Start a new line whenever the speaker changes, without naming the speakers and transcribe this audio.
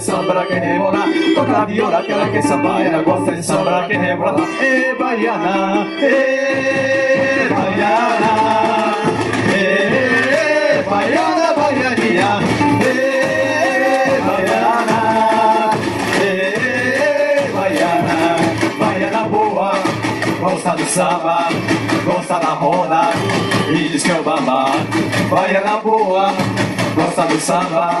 samba que rebola. Toca viola, que ela quer samba, ela gosta de samba que rebola. E baiana, e baiana, e baiana, baianinha, e baiana, baiana, baiana boa, gosta do samba, gosta da roda, e diz que é o bamba. Baiana boa, gosta do samba,